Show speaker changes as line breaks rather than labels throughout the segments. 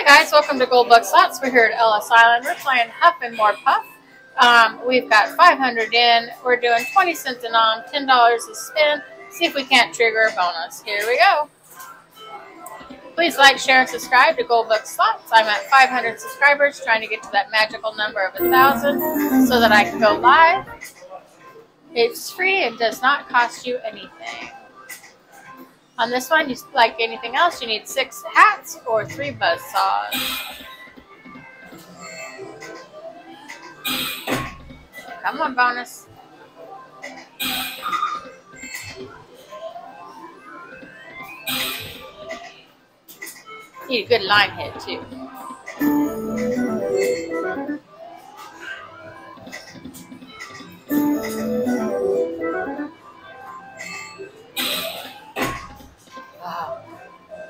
Hi guys, welcome to Goldbug Slots. We're here at Ellis Island. We're playing Huff and More Puff. Um, we've got 500 in. We're doing 20 cents a nom, $10 a spin. See if we can't trigger a bonus. Here we go. Please like, share, and subscribe to Goldbug Slots. I'm at 500 subscribers, trying to get to that magical number of 1,000 so that I can go live. It's free. It does not cost you anything. On this one, like anything else, you need six hats or three buzz saws. Come on, bonus. Need a good line hit, too.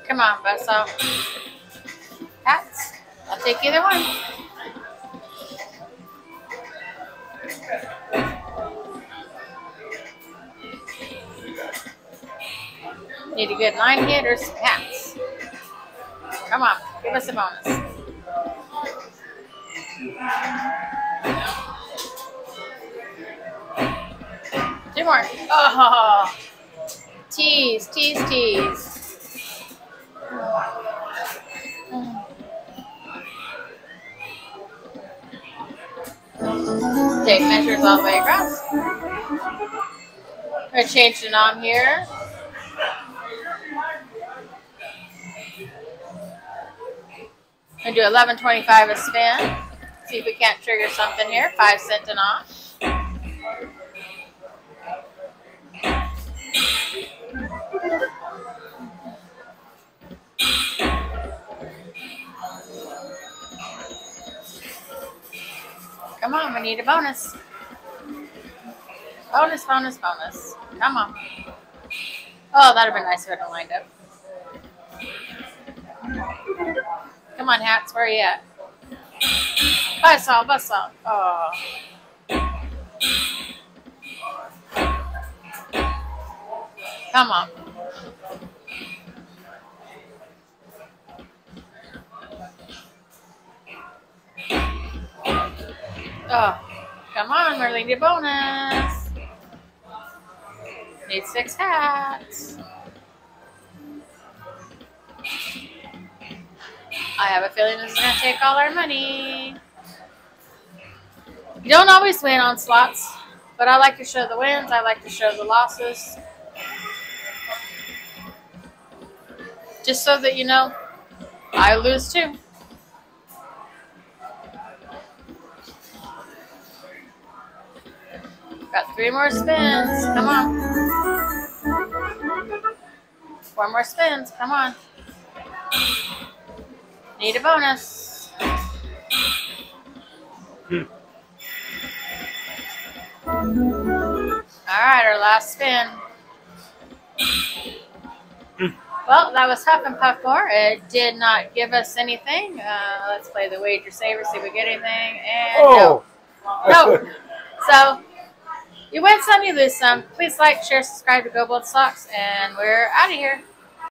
Come on, Buzzsaw. Hats. I'll take either one. Need a good line hit or some hats. Come on, give us a bonus. Two more. Oh, tease, tease, tease. Take measures all the way across. We're gonna change the nom here. And do eleven twenty-five a spin. See if we can't trigger something here. Five cent and off. Come on, we need a bonus. Bonus, bonus, bonus. Come on. Oh, that'd have been nice if it had lined up. Come on, hats, where are you at? Buzzsaw, buzzsaw. Oh. Come on. Oh, come on, we're bonus. Need six hats. I have a feeling this is going to take all our money. You don't always win on slots, but I like to show the wins. I like to show the losses. Just so that you know, I lose too. Got three more spins. Come on. Four more spins. Come on. Need a bonus. All right, our last spin. Well, that was Huff and Puff More. It did not give us anything. Uh, let's play the wager saver, see if we get anything. And
Oh,
no. No. So, you win some, you lose some. Please like, share, subscribe to Goldbug Slots, and we're out of here.